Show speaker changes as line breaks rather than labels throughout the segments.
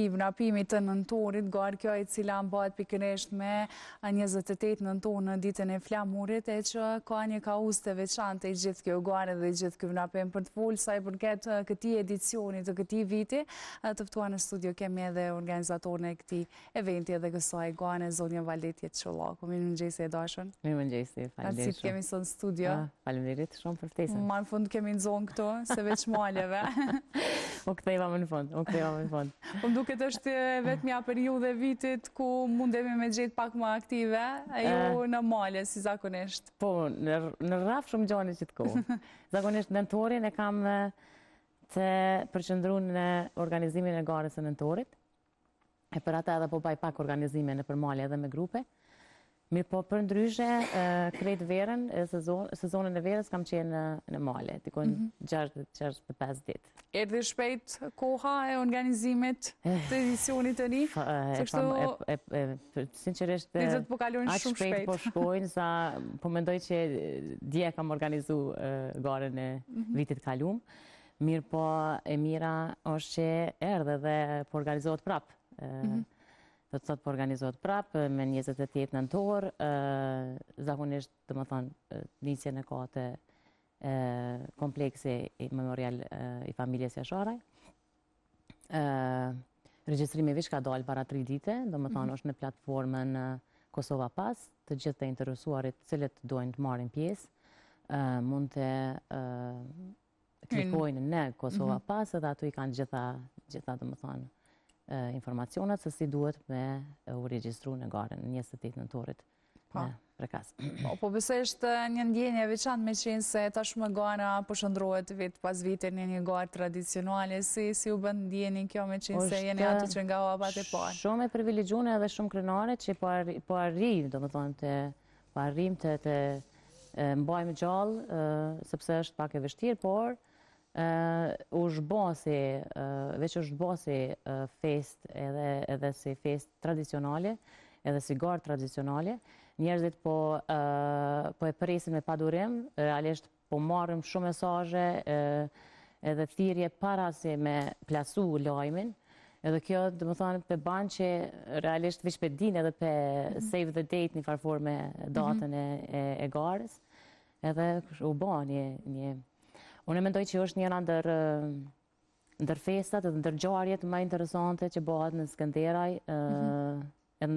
I vrapimit të nëntorit, garë kjo e cila mbahet pikërisht me njëzet e tetë nëntor në ditën e flamurit, e që ka një kauzë të veçantë e gjithë kjo garë dhe gjithë ky vrapim për të folë sa i përket këtij edicioni të këtij viti, të ftua në studio kemi edhe organizatoren e këtij eventi edhe kësaj gare, zonja Valdete Çollaku. Mirëmëngjesi e dashur.
Mirëmëngjesi, falë Falë
që të kemi sot në studio.
Ah, falë Shumë për ftesën.
Ma në fund kemi me të zanë këtu, se veç maleve.
U ktheva më në fund, u ktheva më në fund.
Po më duket është vetmja periudhë e vitit ku mundemi me gjetë pak më aktive, e ju eh. në male, si zakonisht.
Po, në rrafsh më gjeni qitë kohë. Zakonisht nëntorin e kam eh, të përqendru në organizimin e garës së nëntorit. e për ata edhe po baj pak organizime nëpër male edhe me grupe. Mirëpo përndryshe krejt verën, sezonën e verës kam qenë në, në male, diku mm -hmm. 65 ditë.
Erdhi shpejt koha e organizimit të edicionit të ri?
E,
e, e, e, sinqerisht, ditët po kalojnë shumë shpejt.
shpejt po shkojnë, sa po mendoj që dje kam organizu garën e mm -hmm. vitit kalumë. Mirëpo e mira është që erdh edhe po organizohet prapë. Mhm. Do të thotë po organizohet prapë me 28 nëntor, zakonisht domethonë nisjen e ka te kompleksi memorial i familjes Jashari. Regjistrimi veç ka dalë para 3 dite, domethonë mhm. është në platformën Kosova Pass, të gjithë të interesuarit të cilët dojnë të marrin pjesë, mund të klikojnë në Kosova mhm. Pass edhe aty i kanë gjitha, gjitha domethonë, informacionat se si duhet me u regjistru në garën njëzet e tetë nëntorit në Prekaz.
Po, po besoj është një ndjenjë e veçantë meqenëse tashmë gara po shndërrohet vit pas viti në një garë tradicionale, si, si ju bën të ndiheni kjo meqenëse jeni aty që nga hapat e parë?
Shumë e privilegjume edhe shumë krenare që po, po arri, domethonë, të arrijmë të ta mbajmë gjallë, sepse është pak e vështirë, por është ba si, veç është ba si festë edhe, edhe si festë tradicionale, edhe si garë tradicionale, njerëzit po, po e presin me padurim, realisht Po marrim shumë mesazhe edhe thirrje para se me plasu lajmin. Edhe kjo, domethonë, pe ban që realisht veç pe din edhe pe mhm. save the date njëfarë forme mhm. me datën e, e, e garës. Edhe u ba një një Unë mendoj që është njëra ndër ndër festat dhe ndër ngjarjet ma interesante që bahet në Skënderaj, ë mhm.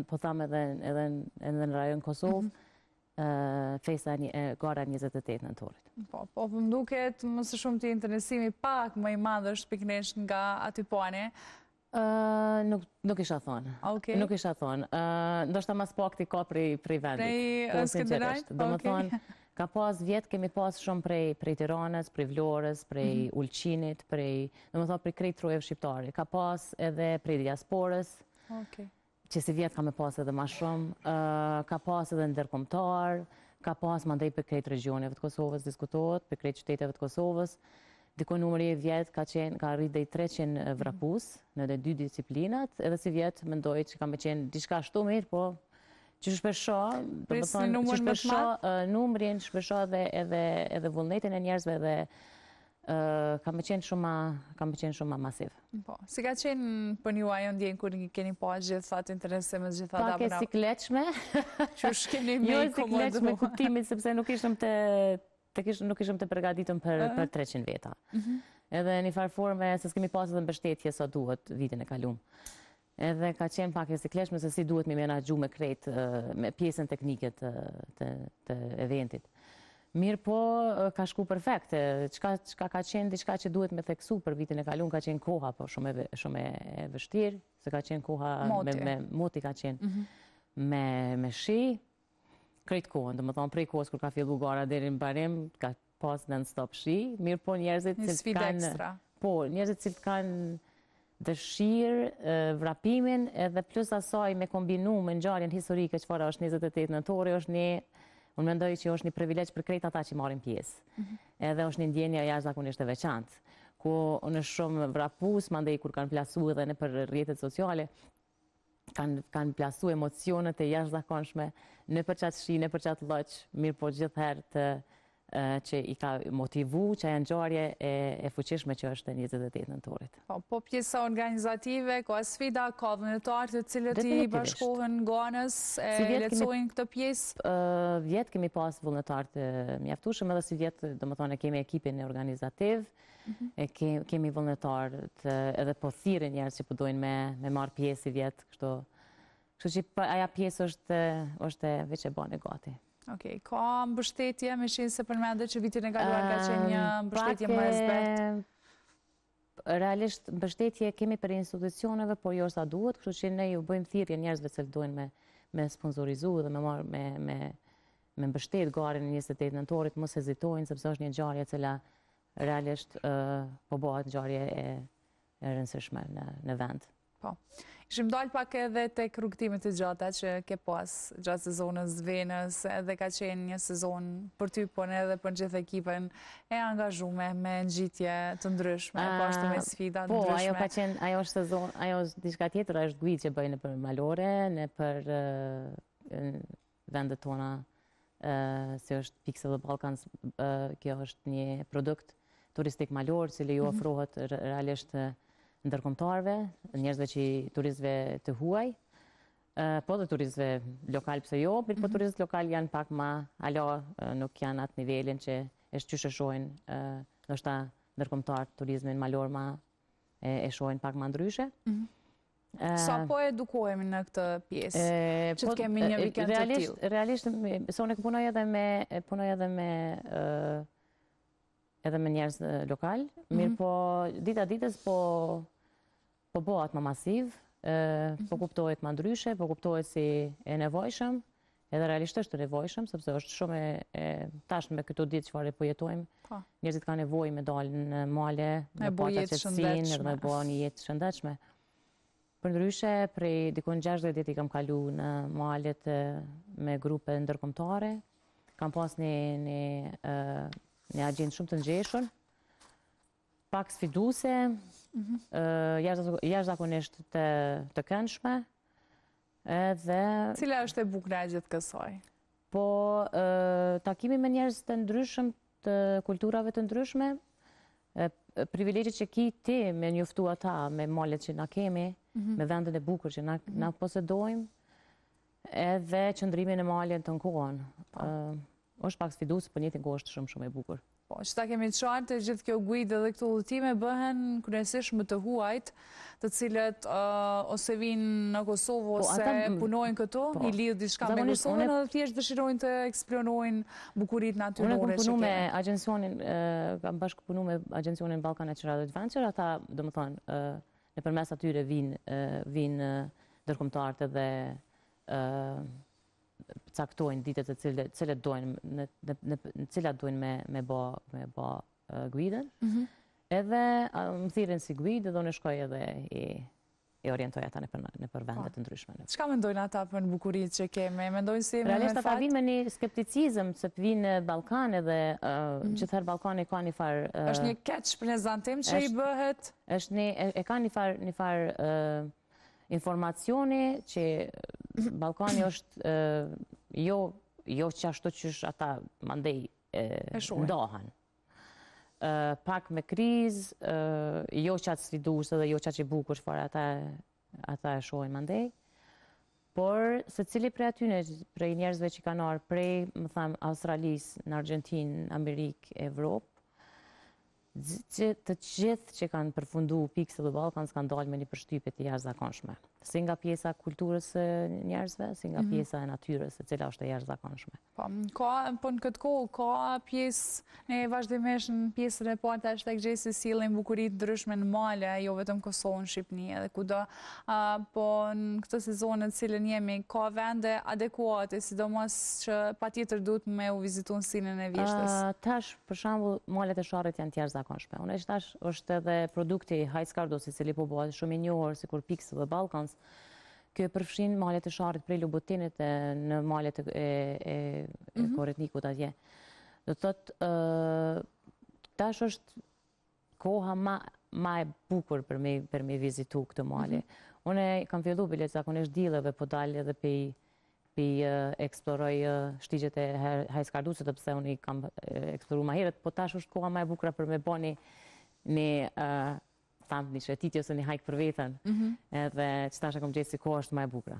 po thamë edhe edhe edhe në rajon Kosovë, mhm. festa e gara e 28 nëntorit.
Po, po më duket më së shumti interesimi pak më i madh është pikërisht nga aty po ani.
Nuk, nuk kisha thonë. Okay. Nuk kisha thonë. Uh, Ndoshta më së pakti ka prej,
prej vendit. Prej
uh, Skenderajt? Domethonë, ka pas vjet kemi pas shumë prej, prej Tiranës, prej Vlorës, prej mm -hmm. Ulqinit, prej, domethonë, prej krejt trojeve shqiptare. Ka pas edhe prej diasporës, mm Okej. Që sivjet ka me pas edhe ma shumë, ka pas edhe ndërkombtarë, ka pas mandej prej krejt regjioneve të Kosovës, s'diskutohet prej krejt qyteteve të Kosovës, diku numri i vjet ka qenë, ka rritë deri 300 vrapus në të dy disciplinat, edhe sivjet mendoj që ka me qenë diçka shtu mirëpo që s'pe sheh, domethonë,
që s'pe sheh
numrin, s'pe sheh edhe vullnetin e njerëzve dhe Ka me qenë shumë, ka me qenë shumë ma masiv.
Po, si ka qenë për ju ajo ndjenjë kur keni pa gjithë atë interesim me gjithë ata
bëna? Pak e sikletshme.
Që është keni me jo i
komodu. Jo e sikletshme kuptimit, sepse nuk ishim të, të kishim, nuk ishim të përgatitun për, për 300 veta. Mhm. Edhe një farë forme, se s'kemi pas edhe mbështetje sa duhet vitin e kalum. Edhe ka qenë pak e sikletshme se si duhet me menaxhu me krejt me pjesën teknike të të eventit. Mirëpo, ka shku perfekt, çka, çka ka qenë diçka që duhet me theksu për vitin e kalun, ka qenë koha, po shumë e, shumë e vështirë, se ka qenë koha moti. me, me moti ka qenë, mhm. me, me shi, krejt kohën, domethonë prej kohës kur ka fillu gara deri në mbarim, ka pas non stop shi, mirëpo njerëzit
që të kanë...
Po, njerëzit që e kanë dëshirë vrapimin, edhe plus asaj me kombinu me ngjarjen historike çfarë është 28 nëntori, është një, unë mendoj që është një privilegj për krejt ata që marrin pjesë. Mhm. Edhe është një ndjenjë jashtëzakonisht e veçantë, ku unë shumë vrapus, mandej kur kanë plasu edhe nëpër rrjetet sociale, kanë plasu emocionet e jashtëzakonshme, nëpër qat shi, nëpër qat lloç, mirëpo gjithherë që i ka motivu qajo ngjarje e fuqishme që është e 28 nëntorit.
Po, po pjesa organizative, ka sfida, ka vullnetarë të cilët i bashkohen garës, e lehtësojnë këtë pjesë?
Vjet kemi pas vullnetarë të mjaftushëm, edhe sivjet, domethonë, kemi ekipin e organizativ, e kemi vullnetarët edhe po thirrin njerëz që po dojnë me me marr pjesë sivjet kështu. Kështu që po, aja pjesë është është veç e bane gati.
Ok, ka mbështetje, meqenëse përmendët që vitin e kaluar ka qenë një mbështetje më e zbehtë?
Realisht, mbështetje kemi prej institucioneve, por jo sa duhet, kështu që ne ju bëjmë thirrje njerëzve nëse dojnë me, me sponsorizu dhe me marrë me, me, me mbështet garën e njëzet e tetë nëntorit mos hezitojnë sepse është një ngjarje e cila realisht po bëhet ngjarje e rëndësishme në vend.
Po. Kishim dalë pak edhe te rrugëtimet e gjata që ke pas gjatë sezonës verës edhe ka qenë një sezon për ty por edhe për gjithë ekipen e angazhume me ngjitje të ndryshme e po ashtu me sfida
të ndryshme. Po, ajo ka qenë, ajo është sezon, ajo është diçka tjetër, ajo është guidë që bëj për malore, nëpër vendet tona siç është Peaks of the Balkans, kjo është një produkt turistik malor, cili ju mhm. ofrohet realisht ndërkombëtarëve, njerëzve që, turistëve të huaj, po dhe turistëve lokalë pse jo, por po mhm. turistët lokalë janë pak ma, hala, nuk janë n'atë nivelin që është qysh e shohin këta ndërkombëtarët turizmin malor ma e shohin pak ma ndryshe.
Mhm. Sa po edukohemi në këtë pjesë, që po, të kemi një vikend të tillë?
Realisht, se unë punoj edhe me, punoj edhe me, edhe me njerëz lokalë, mhm. mirëpo, dita ditës po, po bëhet ma masiv, po mhm. kuptohet ma ndryshe, po kuptohet si e nevojshme, edhe realisht është e nevojshme, sepse është shumë e, tash me këto ditë çfarë po jetojmë, po. njerëzit kanë nevojë me dalë në male,
me bo jetë
të shëndetshme, me bo një jetë të shëndetshme. Përndryshe, prej dikun 60 ditë i kam kalu në male me grupe ndërkombëtare, kam pas një, një, një agjendë shumë të ngjeshur, pak sfiduese, mm -hmm. jashtëzakonisht të, të këndshme, Edhe.
Cila është e bukra e gjithë kësaj?
Po, takimi me njerëz të ndryshëm, të kulturave të ndryshme, privilegji që ki ti me i njoftu ata, me malet që na kemi, mhm. me vendin e bukur që na mhm. posedojmë, edhe qëndrimi në male tanë kohën. Po. Është pak sfiduese, por në njëjtën kohë është shumë shumë e bukur.
Po, që ta kemi qartë, e gjithë kjo guidë dhe këto udhëtime bëhen kryesisht me të huajt, të cilët ose vijnë në Kosovë, po, ose punojnë këtu, po, i lidhë diçka me Kosovën, edhe thjesht dëshirojnë të eksplorojnë bukuritë natyrore.
Unë kom punu me agjensionin, kam bashkëpunu me agjensionin Balkan Natural Adventure, ata, domethënë, nëpërmes atyre vijnë ndërkombëtarët dhe caktojnë ditët të cilat, cilat dojnë, në, në, në cilat dojnë me, me bo, me bo uh, guidën. Mm -hmm. Edhe më thirrin si guidë dhe unë shkoj edhe i, i orientoj ata nëpër, nëpër vende po. të ndryshme.
Në. Çka mendojnë ata për bukuritë që kemi? Mendojnë si me
Realisht ata vijnë me një skepticizm, se vijnë në Ballkan edhe, uh, mm -hmm. gjithherë Ballkani ka një farë...
Uh, është një keqprezantim që është, i bëhet?
Është një, e, e ka një farë, një farë uh, Informacioni që Ballkani është jo jo qashtu qysh ata mandej ndahen. Pak me krizë, jo qaq sfidues dhe jo qaq i bukur çfarë ata, ata e shohin mandej. Por, secili prej atyne, prej njerëzve që kanë ardhë, prej, me thanë, Australisë, në Argjentinë, Amerikë, Evropë, Të gjithë që kanë përfundu Peaks of the Balkans kanë dalë me një përshtypje të jashtëzakonshme. Si nga pjesa e kulturës së njerëzve, si nga pjesa e natyrës, e cila është e jashtëzakonshme.
Po, ka, po në këtë kohë, ka pjesë, ne vazhdimisht në pjesën e parë të hashtag Gjesi sillim bukuri të ndryshme në male, jo vetëm Kosovë në Shqipëni edhe kudo, po në këtë sezonë në të cilën jemi, ka vende adekuate, sidomos që patjetër duhet me u vizitu në stinën e vjeshtës.
Tash, Për shembull, malet e Sharrit janë të jashtëzakonshme. Unë e qetash është edhe produkti i High Scardus, i cili po bëhet shumë i njohur sikur Peaks of the Balkans. Kjo e përfshin malet e Sharrit prej Lubotenit e në malet e, e, e mhm. Koritnikut atje. Do të thotë, tash është koha ma ma e bukur për me për me vizitu këto male. Unë kam fillu bile zakonisht të dielave po dal edhe pi pi eksploroj shtigjet e High Scardusit edhe pse unë i kam eksploru ma herët, po tash është koha ma e bukura për me bo një një të thom një shetitje ose një hajk për veten, edhe që tash e kom gjithsesi koha është ma e
bukura.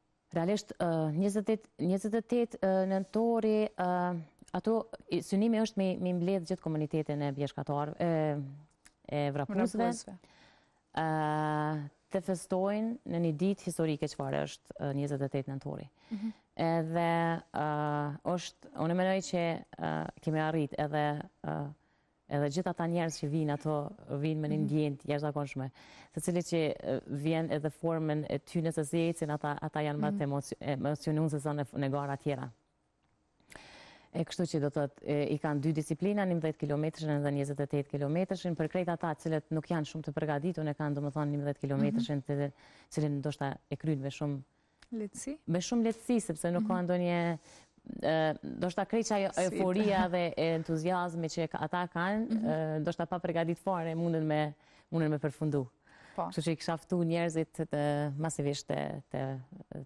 Realisht, njëzet e
tetë nëntori, ato, synimi është me i mbledhë gjithë komunitetin e bjeshkatarëve, vrapuesve, të festojnë në një ditë historike çfarë është njëzet e tetë nëntori. Mhm. Edhe është, unë menoj që kemi arritë edhe Edhe gjithë ata njerëz që vijnë ato, vijnë me një ndjenjë të jashtëzakonshme. Secili që vjen edhe formën e tyne se si ecin, ata ata janë më të mhm. emocionuar se sa në, në gara tjera. E kështu që do të thotë i kanë dy disiplina, 11 kilometrin dhe 28 kilometrin, për krejt ata të cilët nuk janë shumë të përgatitur, e kanë domethënë 11 kilometrin, mm -hmm. të cilën ndoshta e kryjnë me shumë
Lehtësi?
Me shumë lehtësi, sepse nuk ka mhm. ndonjë... Ndoshta krejt qajo euforia dhe entuziazmi që ata kanë, mhm. ndoshta pa përgadit fare, mundën me përfundu. Po. Kështu që i kisha ftu njerëzit të masivisht të, të,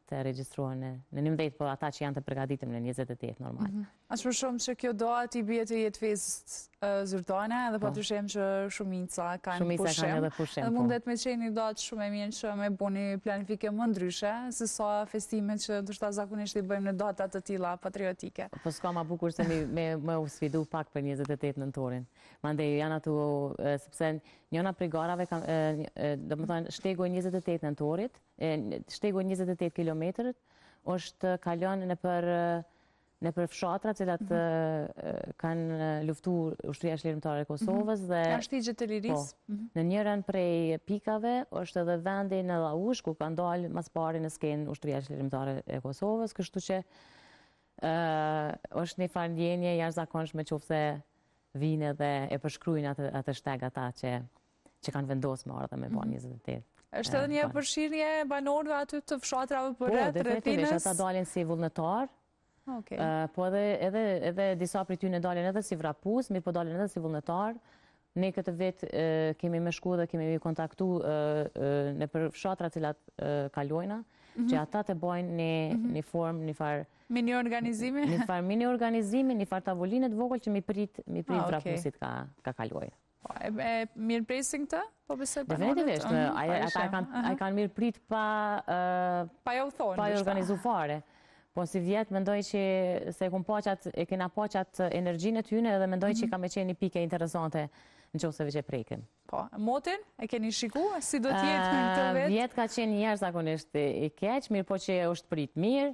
të regjistrohen në, në 11, po ata që janë të përgatitur në 28 normal. Mhm.
Aq më shumë që kjo datë i bie të jetë festë zyrtare edhe po. po të shohim që shumica kanë pushim. Shumica kanë edhe pushim. Edhe po. mundet me qenë një datë shumë e mirë që me bo një planifikim më ndryshe, sesa festimet që ne zakonisht i bëjmë në data të tilla patriotike.
Po s'ka ma bukur se me u sfidu pak për 28 nëntorin. Mandej, janë aty, sepse njona prej garave, domethënë, shtegu 28 nëntorit, shtegu 28 kilometrët, është kalon nëpër Nëpër fshatra të cilat kanë luftu Ushtria Çlirimtare e Kosovës
dhe Në Shtigje të Lirisë. Po,
në njërën prej pikave është edhe vendi në Laush ku kanë dalë ma s'pari në skenë Ushtria Çlirimtare e Kosovës, kështu që është një farë ndjenje jashtëzakonshme qoftë se vijnë dhe e përshkruajnë atë atë shteg ata që që kanë vendosë me ardhë me bo 28. Mhm.
Është edhe një përfshirje e banorëve aty të fshatrave për po,
rreth, rrethinës? Po, ata dalin si vullnetarë, po edhe disa prej tyne dalin edhe si vrapues, mirëpo dalin edhe si vullnetarë, ne këtë vit kemi me shku dhe kemi me kontaktu nëpër fshatra cilat kalojna, mhm. që ata të bojnë një mhm. formë, një farë...
Mini organizimi?
Një farë mini organizimi, një farë tavoline t'vogël që me i prit, me i prit ah, vrapuesit kah kalojnë.
E mirëpresin këtë? Po
besoj banorët? Definitivisht, mhm, ata e kanë mirëpritë pa...
Pa ju thonë,
Pa u organizu fare. Po sivjet, mendoj që se e kem pa qat, e kena pa qat energjinë e tyne edhe mendoj që mhm. ka me qenë një pikë interesante në qoftë se veç e prekim.
Po, motin, e keni shiku, si do t'jetë në këtë vit?
Vjet ka qenë jashtëzakonisht i keq, mirëpo që është pritë mirë,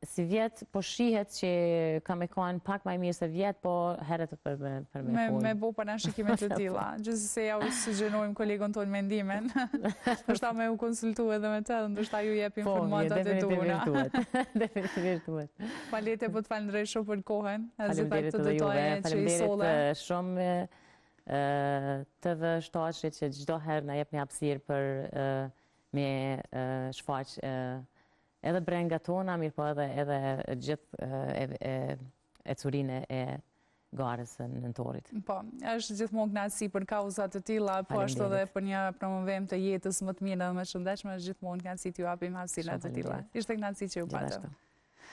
Sivjet po shihet që ka me kanë pak ma i mirë se vjet, po herët është për me për
me punë. Me bo parashikime të tilla, gjithsesi ju sugjerojmë kolegun tonë Mendimin, ndoshta me u konsultu edhe me të, dhe ndoshta ju jep
po,
informatat e
duhura. Po, definitiv i vërtetë.
Falete, po të falënderoj shumë për kohën,
edhe për detajet që i solle. Falemderit shumë të dhe shtashit që çdo herë na jep një hapësirë për me shfaqë Edhe brengat tona, mirëpo edhe edhe gjithë e ecurinë e garës së nëntorit.
Po, është gjithmonë kënaqësi për kauza të tilla, po ashtu edhe për një promovim të jetës më të mirë dhe më të shëndetshme, është gjithmonë kënaqësi t'ju japim hapësira të tilla. Ishte kënaqësi që ju patëm.